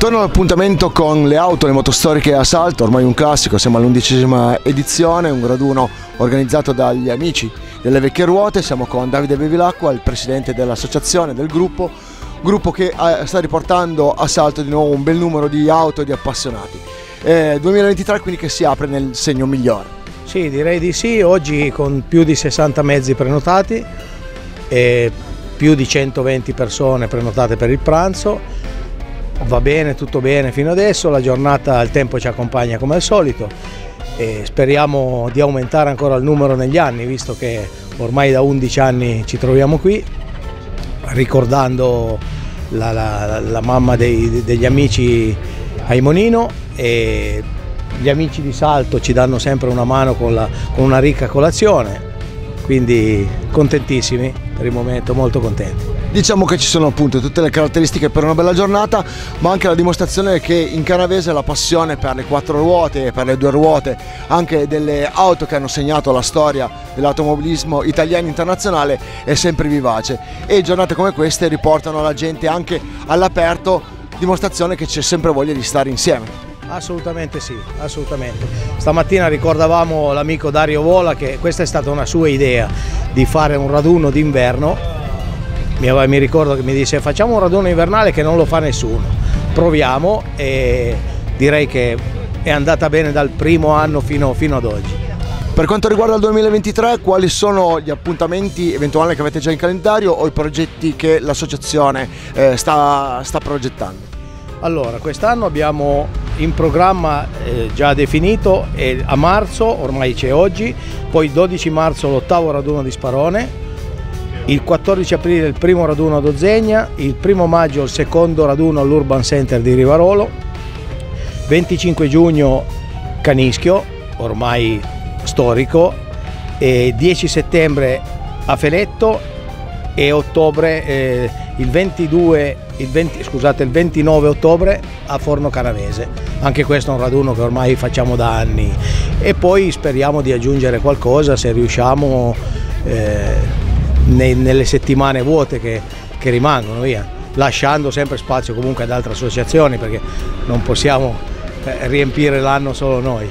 Torno all'appuntamento con le auto, le motostoriche a salto, ormai un classico, siamo all'undicesima edizione, un graduno organizzato dagli amici delle vecchie ruote, siamo con Davide Bevilacqua, il presidente dell'associazione, del gruppo, gruppo che eh, sta riportando a salto di nuovo un bel numero di auto e di appassionati. Eh, 2023 quindi che si apre nel segno migliore. Sì, direi di sì, oggi con più di 60 mezzi prenotati e più di 120 persone prenotate per il pranzo. Va bene, tutto bene fino adesso, la giornata, il tempo ci accompagna come al solito e speriamo di aumentare ancora il numero negli anni, visto che ormai da 11 anni ci troviamo qui, ricordando la, la, la mamma dei, degli amici Aimonino e gli amici di Salto ci danno sempre una mano con, la, con una ricca colazione, quindi contentissimi per il momento, molto contenti. Diciamo che ci sono appunto tutte le caratteristiche per una bella giornata, ma anche la dimostrazione che in Canavese la passione per le quattro ruote e per le due ruote, anche delle auto che hanno segnato la storia dell'automobilismo italiano internazionale, è sempre vivace. E giornate come queste riportano la gente anche all'aperto, dimostrazione che c'è sempre voglia di stare insieme. Assolutamente sì, assolutamente. Stamattina ricordavamo l'amico Dario Vola che questa è stata una sua idea di fare un raduno d'inverno. Mi, mi ricordo che mi disse facciamo un raduno invernale che non lo fa nessuno. Proviamo e direi che è andata bene dal primo anno fino, fino ad oggi. Per quanto riguarda il 2023, quali sono gli appuntamenti eventuali che avete già in calendario o i progetti che l'associazione eh, sta, sta progettando? Allora, quest'anno abbiamo in programma eh, già definito eh, a marzo, ormai c'è oggi, poi 12 marzo l'ottavo raduno di Sparone, il 14 aprile il primo raduno ad Ozegna, il primo maggio il secondo raduno all'Urban Center di Rivarolo, 25 giugno Canischio, ormai storico, e 10 settembre a Feletto e ottobre eh, il 22 il, 20, scusate, il 29 ottobre a Forno Canavese. Anche questo è un raduno che ormai facciamo da anni e poi speriamo di aggiungere qualcosa se riusciamo eh, nei, nelle settimane vuote che, che rimangono via, lasciando sempre spazio comunque ad altre associazioni perché non possiamo eh, riempire l'anno solo noi.